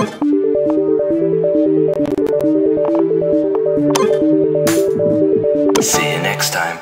See you next time.